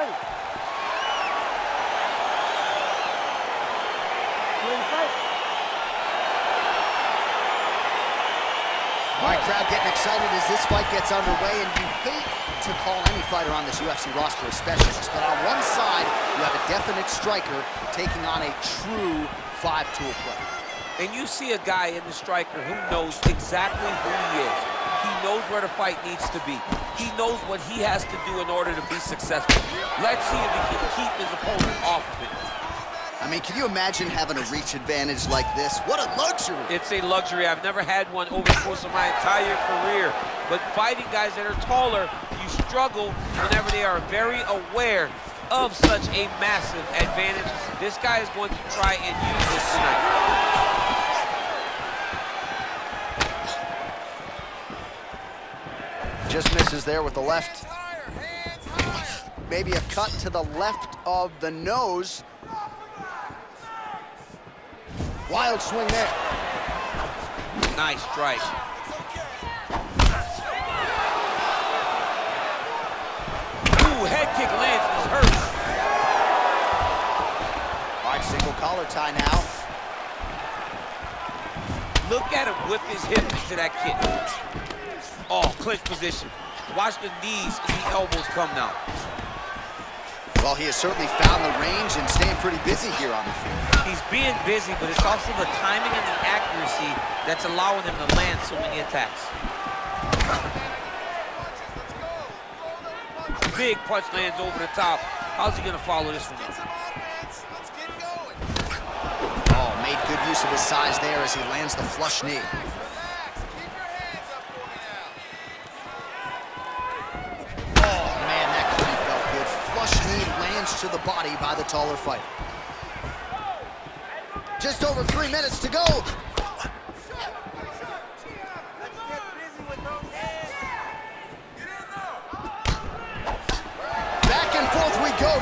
ready. All right, crowd getting excited as this fight gets underway, and you hate to call any fighter on this UFC roster a specialist, but on one side, you have a definite striker taking on a true five-tool player. And you see a guy in the striker who knows exactly who he is. He knows where the fight needs to be. He knows what he has to do in order to be successful. Let's see if he can keep his opponent off of it. I mean, can you imagine having a reach advantage like this? What a luxury! It's a luxury. I've never had one over the course of my entire career. But fighting guys that are taller, you struggle whenever they are very aware of such a massive advantage. This guy is going to try and use this tonight. Just misses there with the left. Maybe a cut to the left of the nose. Wild swing there. Nice strike. Ooh, head kick lands and is hurt. All right, single collar tie now. Look at him whip his hip into that kick. Oh, clinch position. Watch the knees and the elbows come now. Well, he has certainly found the range and staying pretty busy here on the field. He's being busy, but it's also the timing and the accuracy that's allowing him to land so many attacks. Big punch lands over the top. How's he gonna follow this one? Oh, made good use of his size there as he lands the flush knee. Oh, man, that knee felt good. Flush knee lands to the body by the taller fighter. Just over three minutes to go. Back and forth we go.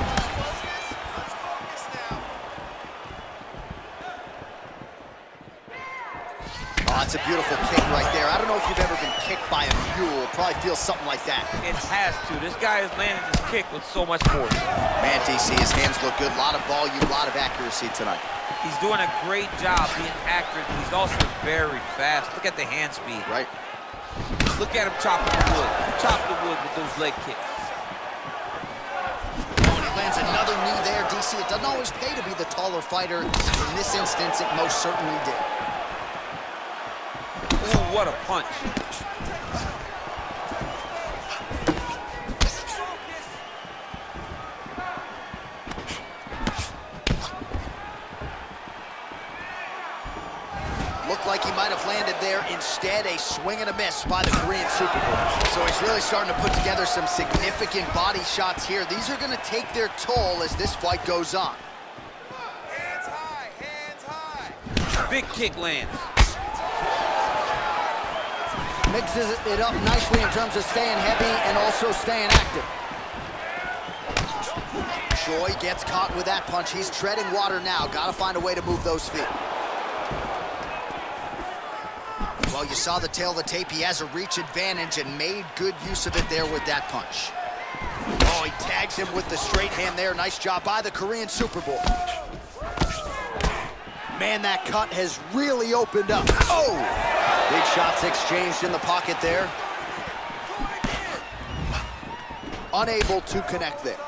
Oh, it's a beautiful kick right there. I don't know if you've ever been kicked by a mule. Probably feels something like that. It has to. This guy is landing his kick with so much force. Man, DC, his hands look good. A lot of volume, a lot of accuracy tonight. He's doing a great job being accurate. He's also very fast. Look at the hand speed. Right. Look at him chopping the wood. Chop the wood with those leg kicks. Oh, and he lands another knee there, DC. It doesn't always pay to be the taller fighter. In this instance, it most certainly did. Ooh, what a punch. Looked like he might have landed there. Instead, a swing and a miss by the Korean Superboy. So he's really starting to put together some significant body shots here. These are going to take their toll as this fight goes on. Hands high, hands high. Big kick lands. Mixes it up nicely in terms of staying heavy and also staying active. Choi gets caught with that punch. He's treading water now. Got to find a way to move those feet. Well, you saw the tale of the tape. He has a reach advantage and made good use of it there with that punch. Oh, he tags him with the straight hand there. Nice job by the Korean Superboy. Man, that cut has really opened up. Oh! Big shots exchanged in the pocket there. Unable to connect there.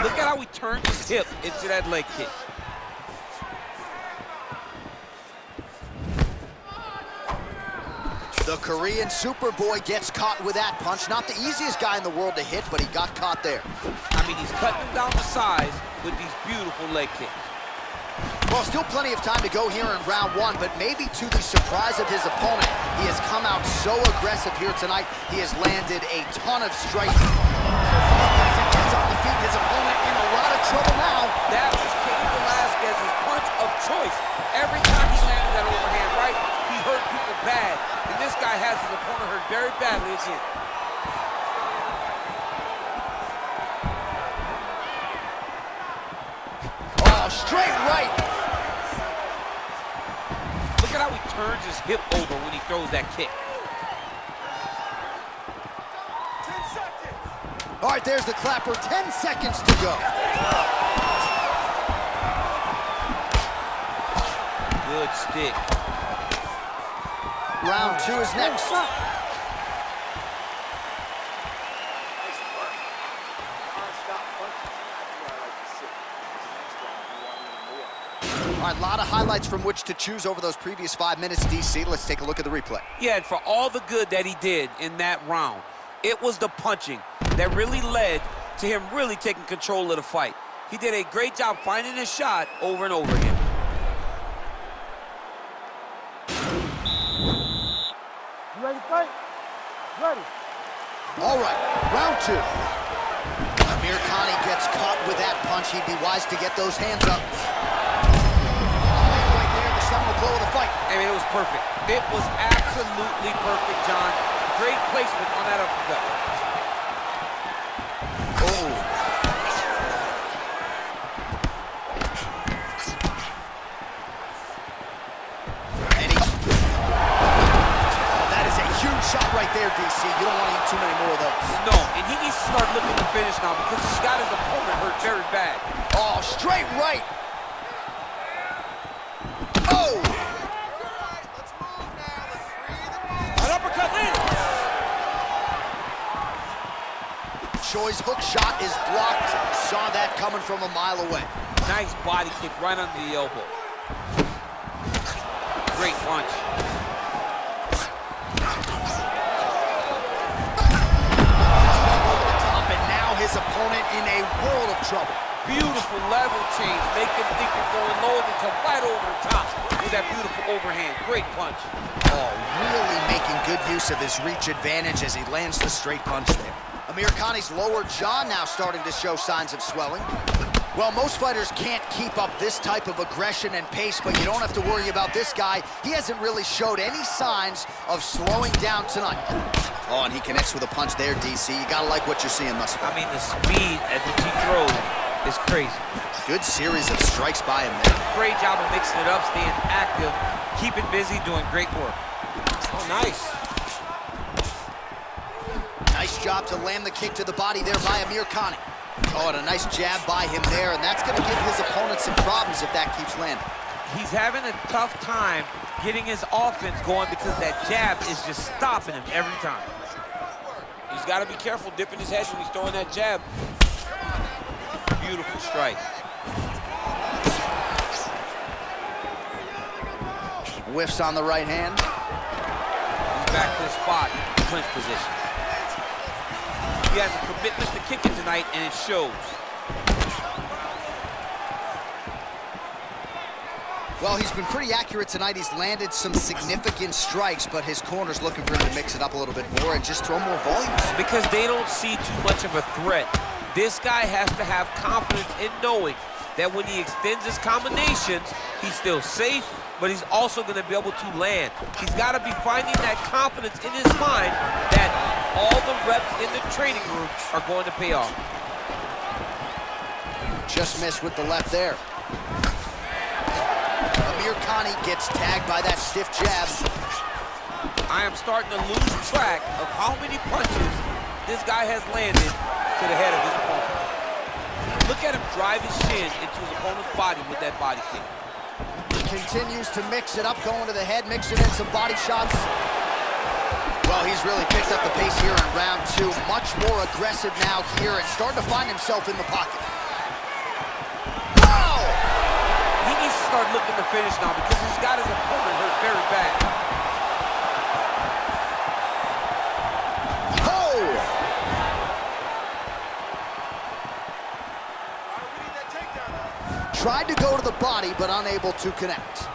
Look at how he turned his hip into that leg kick. The Korean Superboy gets caught with that punch. Not the easiest guy in the world to hit, but he got caught there. I mean, he's cutting down to size with these beautiful leg kicks. Well, still plenty of time to go here in round one, but maybe to the surprise of his opponent, he has come out so aggressive here tonight, he has landed a ton of strikes. Gets on the feet, his opponent in a lot of trouble now. That was Cain Velasquez's punch of choice. Every time he landed that overhand right, hurt people bad. And this guy has his opponent hurt very badly again. Oh, straight right. Look at how he turns his hip over when he throws that kick. 10 seconds. All right, there's the clapper. 10 seconds to go. Good stick. Round two is next. All right, a lot of highlights from which to choose over those previous five minutes, DC. Let's take a look at the replay. Yeah, and for all the good that he did in that round, it was the punching that really led to him really taking control of the fight. He did a great job finding his shot over and over again. You ready to fight? Ready. All right, round two. Amir Khani gets caught with that punch. He'd be wise to get those hands up. Right there, the seminal blow of the fight. I mean, it was perfect. It was absolutely perfect, John. Great placement on that uppercut. Choi's hook shot is blocked. Saw that coming from a mile away. Nice body kick right under the elbow. Great punch. And now his opponent in a world of trouble. Beautiful level change. Make him think you're going low and come right over the top with that beautiful overhand. Great punch. Oh, really making good use of his reach advantage as he lands the straight punch there. Amir Khani's lower jaw now starting to show signs of swelling. Well, most fighters can't keep up this type of aggression and pace, but you don't have to worry about this guy. He hasn't really showed any signs of slowing down tonight. Oh, and he connects with a punch there, DC. You gotta like what you're seeing thus far. I mean, the speed at which he throws is crazy. Good series of strikes by him there. Great job of mixing it up, staying active, keeping busy, doing great work. Oh, nice. Nice job to land the kick to the body there by Amir Khani. Oh, and a nice jab by him there, and that's gonna give his opponent some problems if that keeps landing. He's having a tough time getting his offense going because that jab is just stopping him every time. He's got to be careful dipping his head when he's throwing that jab. Beautiful strike. Whiffs on the right hand. He's back to the spot, clinch position. He has a commitment to kicking tonight, and it shows. Well, he's been pretty accurate tonight. He's landed some significant strikes, but his corner's looking for him to mix it up a little bit more and just throw more volume. Because they don't see too much of a threat. This guy has to have confidence in knowing that when he extends his combinations, he's still safe, but he's also going to be able to land. He's got to be finding that confidence in his mind that all the reps in the training room are going to pay off. Just missed with the left there. Amir Khani gets tagged by that stiff jab. I am starting to lose track of how many punches this guy has landed to the head of his opponent. Look at him drive his shin into his opponent's body with that body kick. Continues to mix it up, going to the head, mixing in some body shots. Well, he's really picked up the pace here in round two. Much more aggressive now here and starting to find himself in the pocket. Oh! He needs to start looking to finish now because he's got his opponent hurt very bad. Oh! All right, we need that takedown now. Tried to go to the body, but unable to connect.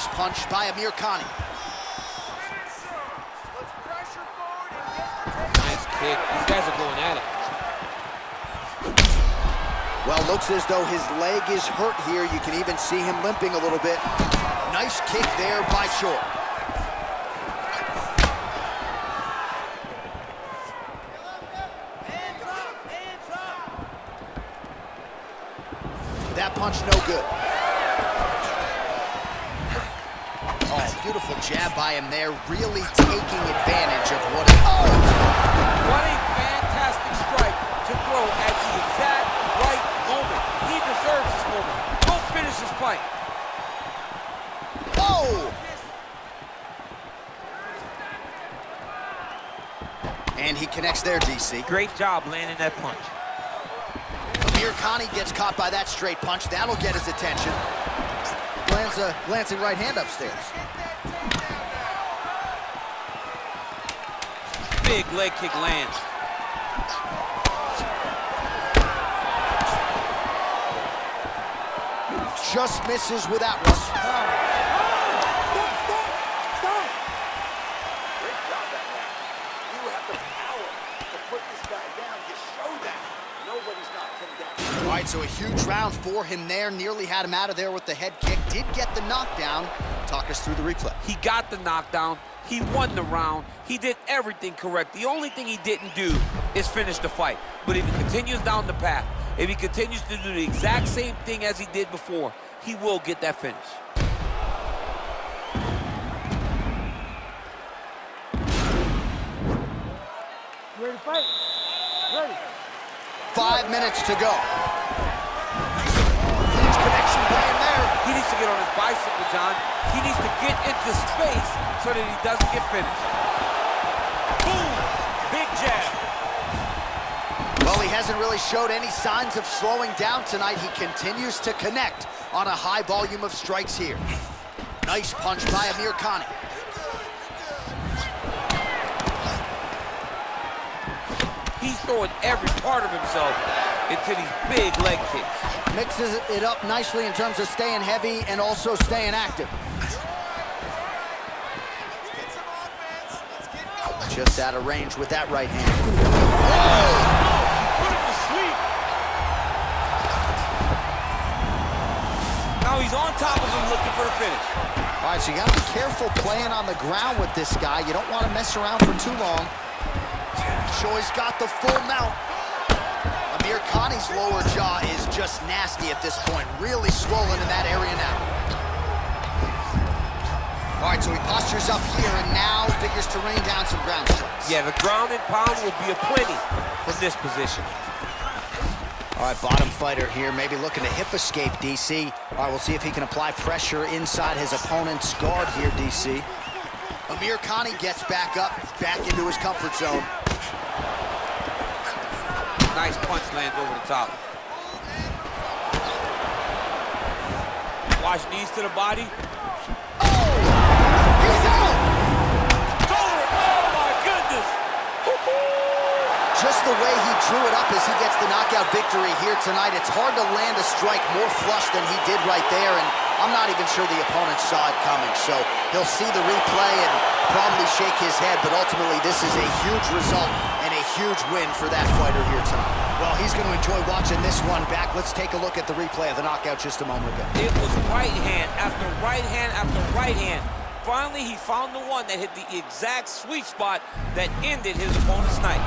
Nice punch by Amir Khani. Let's pressure forward and get the takedown. Nice kick. These guys are going at it. Well, looks as though his leg is hurt here. You can even see him limping a little bit. Nice kick there by Choi. That punch no good. Beautiful jab by him there, really taking advantage of what. Oh! What a fantastic strike to throw at the exact right moment. He deserves this moment. Go finish this fight. Oh! And he connects there, DC. Great job landing that punch. Amir Khani gets caught by that straight punch. That'll get his attention. Lands a glancing right hand upstairs. Big leg kick lands. Just misses with that one. Stop, stop, stop. Great job that man. You have the power to put this guy down. You show that. Nobody's knocked him down. All right, so a huge round for him there. Nearly had him out of there with the head kick. Did get the knockdown. Talk us through the replay. He got the knockdown. He won the round. He did everything correct. The only thing he didn't do is finish the fight. But if he continues down the path, if he continues to do the exact same thing as he did before, he will get that finish. You ready to fight? Ready. Five minutes to go. Get on his bicycle, John. He needs to get into space so that he doesn't get finished. Boom! Big jab. Well, he hasn't really showed any signs of slowing down tonight. He continues to connect on a high volume of strikes here. Nice punch by Amir Khani. He's throwing every part of himself into these big leg kicks. Mixes it up nicely in terms of staying heavy and also staying active. Let's get some offense. Let's get going. Just out of range with that right hand. Put him to sleep. Now he's on top of him looking for the finish. All right, so you got to be careful playing on the ground with this guy. You don't want to mess around for too long. Choi's got the full mount. Amir Khani's lower jaw is just nasty at this point. Really swollen in that area now. All right, so he postures up here and now figures to rain down some ground strikes. Yeah, the ground and pound will be a plenty from this position. All right, bottom fighter here, maybe looking to hip escape, DC. All right, we'll see if he can apply pressure inside his opponent's guard here, DC. Amir Khani gets back up, back into his comfort zone. Punch lands over the top. Watch knees to the body. Oh! He's out! Oh, my goodness. Just the way he drew it up as he gets the knockout victory here tonight, it's hard to land a strike more flush than he did right there, and I'm not even sure the opponent saw it coming. So he'll see the replay and probably shake his head, but ultimately this is a huge result huge win for that fighter here tonight. Well, he's going to enjoy watching this one back. Let's take a look at the replay of the knockout just a moment ago. It was right hand after right hand after right hand. Finally, he found the one that hit the exact sweet spot that ended his opponent's night.